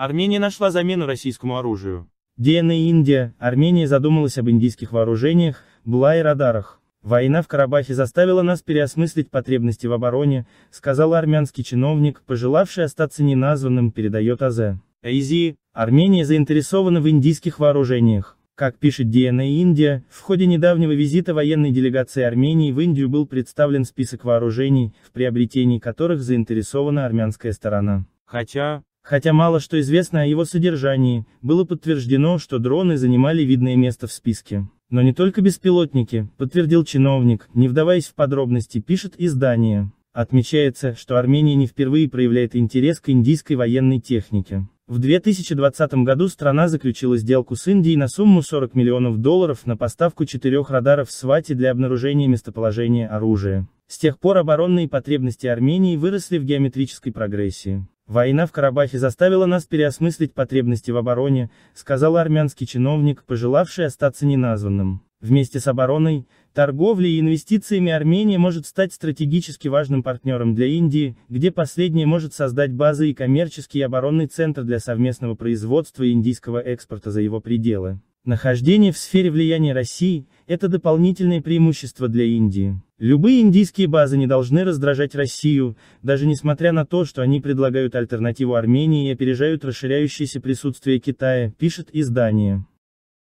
Армения нашла замену российскому оружию. DNA Индия, Армения задумалась об индийских вооружениях, БЛА и радарах. Война в Карабахе заставила нас переосмыслить потребности в обороне, сказал армянский чиновник, пожелавший остаться неназванным, передает АЗ. Эйзи, Армения заинтересована в индийских вооружениях. Как пишет DNA Индия, в ходе недавнего визита военной делегации Армении в Индию был представлен список вооружений, в приобретении которых заинтересована армянская сторона. Хотя, Хотя мало что известно о его содержании, было подтверждено, что дроны занимали видное место в списке. Но не только беспилотники, подтвердил чиновник, не вдаваясь в подробности, пишет издание. Отмечается, что Армения не впервые проявляет интерес к индийской военной технике. В 2020 году страна заключила сделку с Индией на сумму 40 миллионов долларов на поставку четырех радаров в Свате для обнаружения местоположения оружия. С тех пор оборонные потребности Армении выросли в геометрической прогрессии. Война в Карабахе заставила нас переосмыслить потребности в обороне, сказал армянский чиновник, пожелавший остаться неназванным. Вместе с обороной, торговлей и инвестициями Армения может стать стратегически важным партнером для Индии, где последняя может создать базы и коммерческий и оборонный центр для совместного производства и индийского экспорта за его пределы. Нахождение в сфере влияния России – это дополнительное преимущество для Индии. Любые индийские базы не должны раздражать Россию, даже несмотря на то, что они предлагают альтернативу Армении и опережают расширяющееся присутствие Китая, пишет издание.